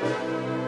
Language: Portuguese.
Música